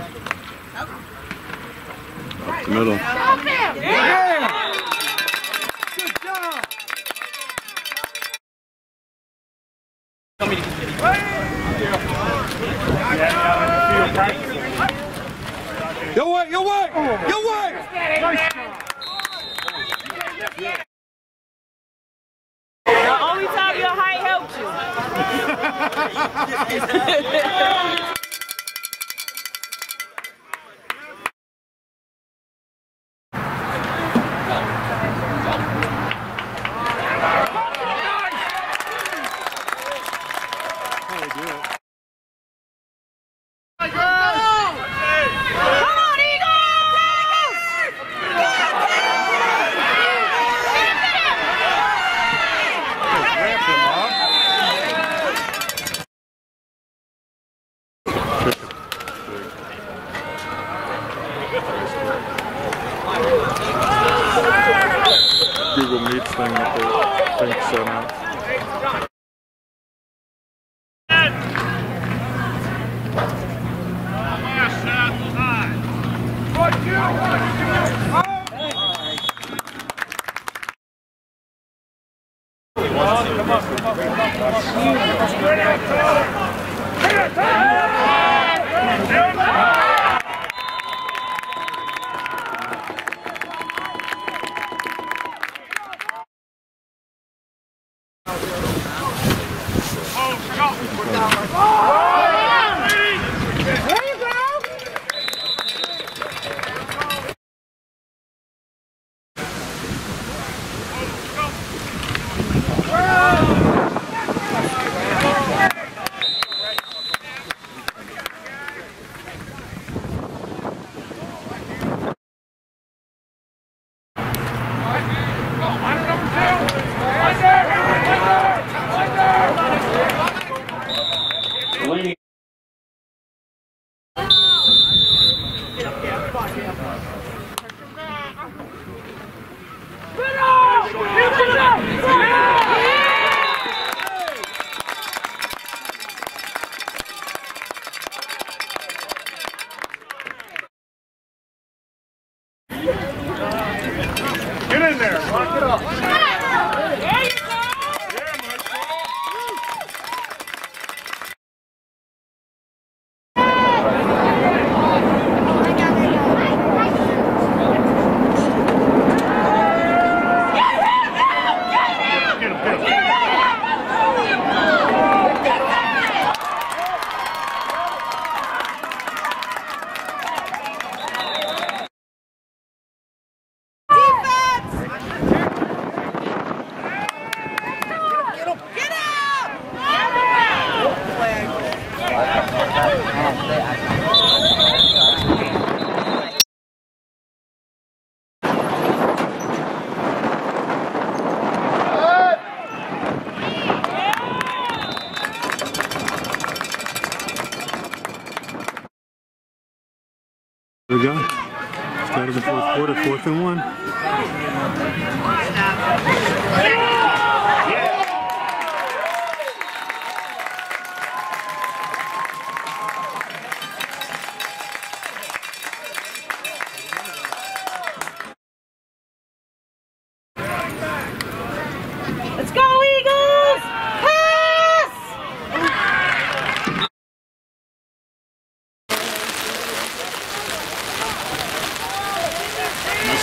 Up the middle. Yeah! Good job! Your way, your way, your way! The only time your height helped you. think sent out. Get fourth and one.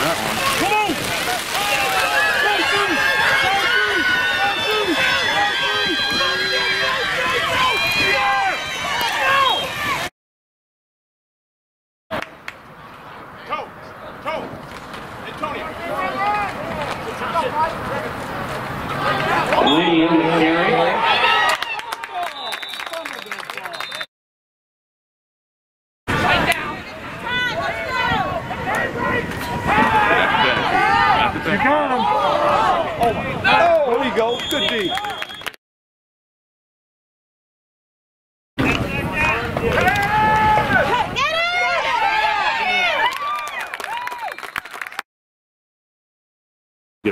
That one.